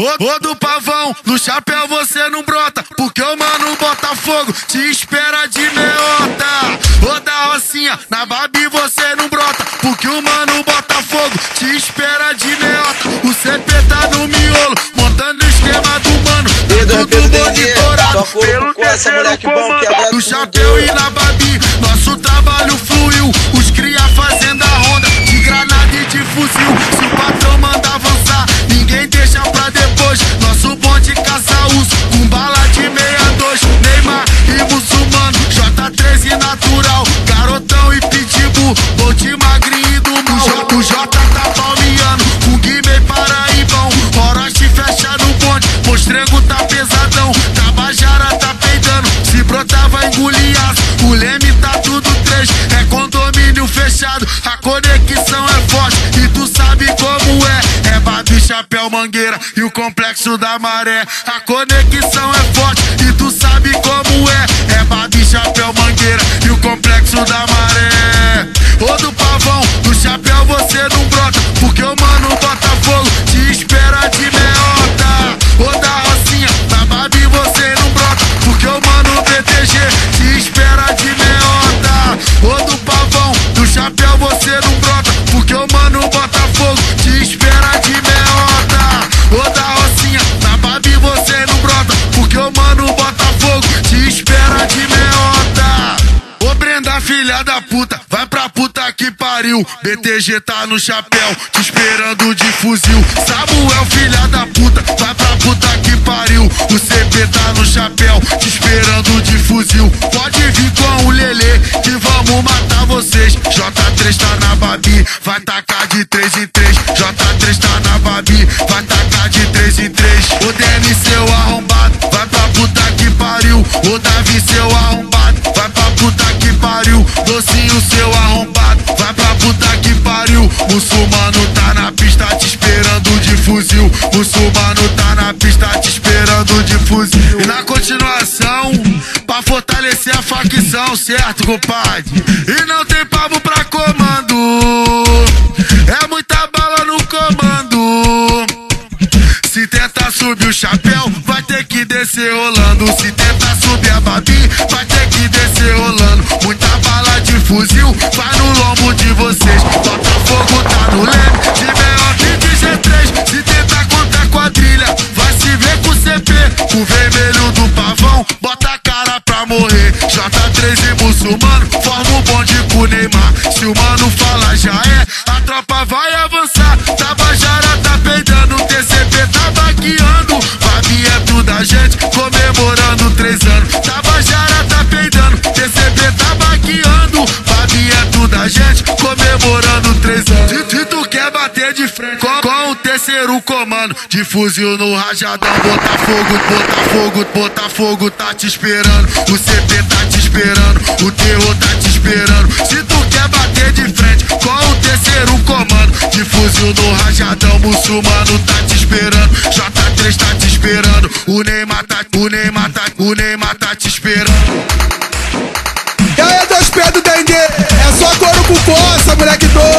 Ô, do pavão, no chapéu você não brota, porque o mano Botafogo te espera de meota. Ô da Rocinha, na Babi você não brota, porque o mano Botafogo te espera de meota. O CP tá no miolo, montando o esquema do mano. Tudo monitorado dedo. pelo terceiro moleque bom, comando. No chapéu e na Babi, J13 natural. Garotão e pitbull, bote magrinho do mal. O J tá palmeando, com Guimê paraibão. Orochi fecha no bonde, Mostrego tá pesadão. Tabajara tá peidando, se brotar vai engolir aço. O Leme tá tudo três, é condomínio fechado. A conexão é forte e tu sabe como é. É Babi, Chapéu, Mangueira e o Complexo da Maré. A conexão é forte e tu sabe como filha da puta, vai pra puta que pariu. BTG tá no chapéu, te esperando de fuzil. Samuel, filha da puta, vai pra puta que pariu. O CP tá no chapéu, te esperando de fuzil. Pode vir com o Lelê, que vamos matar vocês. J3 tá na Babi, vai tacar de 3 em 3. J3 tá na Babi, vai tacar de 3 em 3. O Denis, seu arrombado, vai pra puta que pariu. O Davi, seu arrombado, pariu. Docinho, seu arrombado, vai pra puta que pariu. Muçulmano tá na pista te esperando de fuzil. Muçulmano tá na pista te esperando de fuzil. E na continuação, pra fortalecer a facção, certo, compadre? E não tem pavo pra comando. Descer rolando. Se tentar subir a babi, vai ter que descer rolando. Muita bala de fuzil, vai no lombo de vocês. Botafogo tá no leme, de e de G3. Se tentar contra a quadrilha, vai se ver com CP. O vermelho do pavão, bota a cara pra morrer. J3 e muçulmano, forma o bonde com Neymar. Se o mano fala já é, três anos. Se, tu quer bater de frente com, com o terceiro comando, de fuzil no rajadão, Botafogo, Botafogo, Botafogo tá te esperando. O CP tá te esperando, o terror tá te esperando. Se tu quer bater de frente com o terceiro comando, de fuzil no rajadão, muçulmano tá te esperando. J3 tá te esperando, o Neymar tá, o Neymar tá, o Neymar tá te esperando. E aí, dois pés do dengue, é só couro com força, moleque doido.